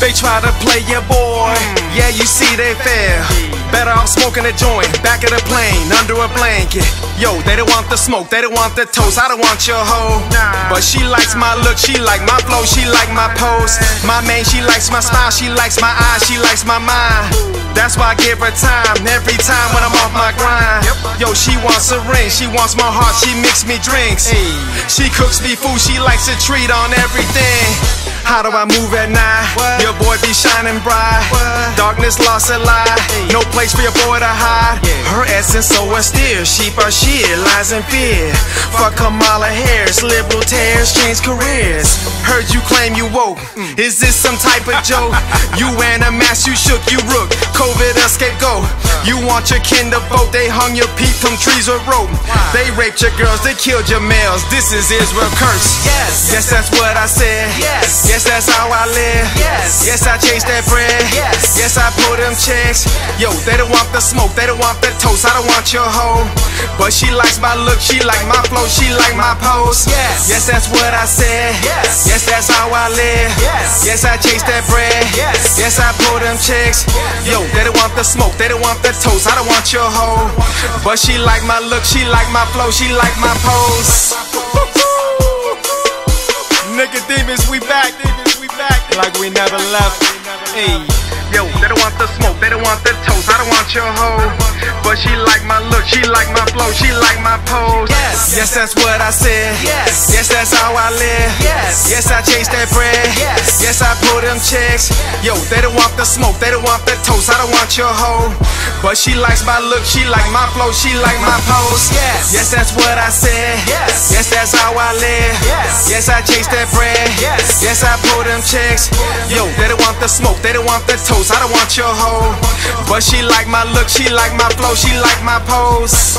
They try to play your boy. Yeah, you see they fail. Better off smoking a joint, back of the plane, under a blanket. Yo, they don't want the smoke, they don't want the toast. I don't want your hoe. But she likes my look, she like my flow, she like my pose. My man, she likes my smile, she likes my eyes, she likes my mind. That's why I give her time every time when I'm off my grind. Yo, she wants a ring, she wants my heart, she mix me drinks. She cooks me food, she likes a treat on everything. How do I move at night? Your boy be shining bright. Darkness lost a lie. No place for your boy to hide. Her essence so austere. Sheep for shit lies in fear. Fuck Kamala Harris. Liberal tears change careers. Heard you claim you woke. Is this some type of joke? You wearing a mask, you shook, you rook. COVID escape scapegoat. You want your kin to vote. They hung your peep from trees with rope. They raped your girls, they killed your males. This is Israel curse. Yes. Yes, that's what I said. Yes. Yes, that's how I live. Yes. Yes, I chase that bread. Yes. Yes, I pull them checks. Yo, they don't want the smoke, they don't want the toast. I don't want your hoe. But she likes my look, she like my flow, she like my pose. Yes. Yes, that's what I said. Yes. Yes, that's how I live. Yes. Yes, I chase that bread. Yes. Yes, I pull them checks. Yo, they don't want the smoke, they don't want the toast. I don't want your hoe. But she like my look, she like my flow, she like my pose. Like we never left. Hey. Yo, they don't want the smoke, they don't want the toast. I don't want your hoe. But she like my look, she like my flow, she like my pose. Yes. Yes, that's what I said. Yes. Yes, that's how I live. Yes. Yes, I chase that bread. Yes. Yes, I pull them checks. Yo, they don't want the smoke, they don't want the toast. I don't want your hoe. But she likes my look, she like my flow, she like my pose. Yes. Yes, that's what I said. Yes. Yes, that's how I live. Yes. Yes, I chase that bread. Yes. Yes, I pull them checks. Yo, they don't want the smoke, they don't want the toast. I don't want your hoe. But she like my look, she like my flow, she like my pose.